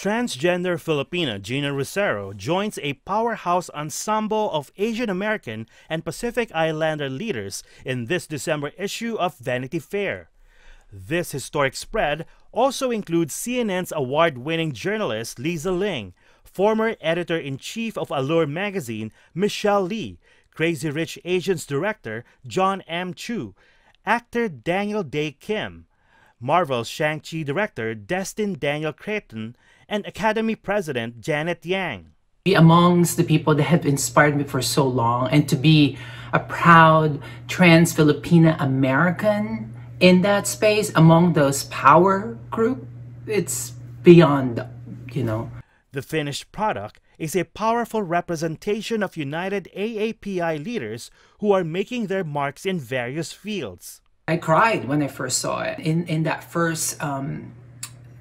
Transgender Filipina Geena Rocero joins a powerhouse ensemble of Asian American and Pacific Islander leaders in this December issue of Vanity Fair. This historic spread also includes CNN's award winning journalist Lisa Ling, former editor in chief of Allure magazine Michelle Lee, Crazy Rich Asians director John M. Chu, actor Daniel Dae Kim, Marvel's Shang-Chi director Destin Daniel Cretton, and Academy President Janet Yang. Be amongst the people that have inspired me for so long and to be a proud trans Filipina American in that space among those power group, it's beyond, you know. The finished product is a powerful representation of united AAPI leaders who are making their marks in various fields. I cried when I first saw it. In, in that first um,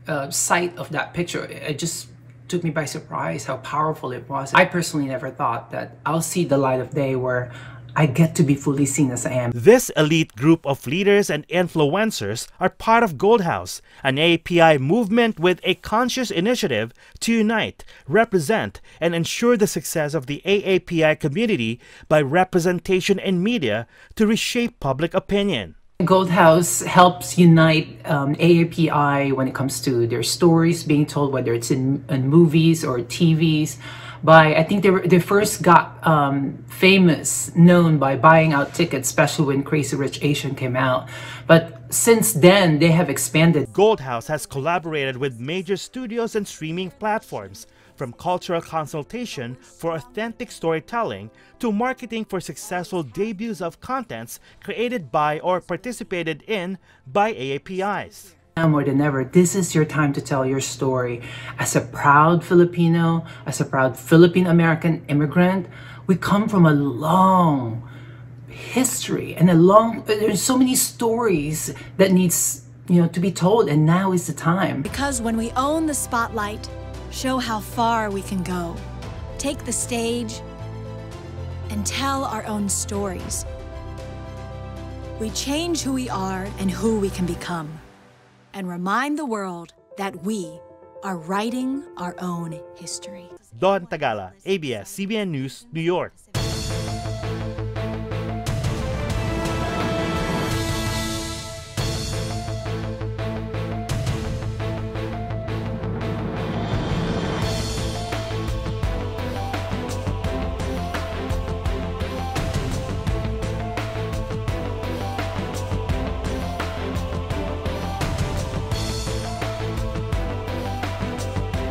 uh, sight of that picture, it just took me by surprise how powerful it was. I personally never thought that I'll see the light of day where I get to be fully seen as I am. This elite group of leaders and influencers are part of Gold House, an API movement with a conscious initiative to unite, represent, and ensure the success of the AAPI community by representation in media to reshape public opinion. Gold House helps unite um, AAPI when it comes to their stories being told, whether it's in, in movies or TVs. By I think they were, they first got um, famous, known by buying out tickets, especially when Crazy Rich Asian came out. But since then, they have expanded. Gold House has collaborated with major studios and streaming platforms from cultural consultation for authentic storytelling to marketing for successful debuts of contents created by or participated in by AAPIs. Now more than ever, this is your time to tell your story. As a proud Filipino, as a proud Philippine American immigrant, we come from a long history and a long there's so many stories that needs you know to be told and now is the time because when we own the spotlight show how far we can go, take the stage, and tell our own stories. We change who we are and who we can become, and remind the world that we are writing our own history. Don Tagala, ABS-CBN News, New York.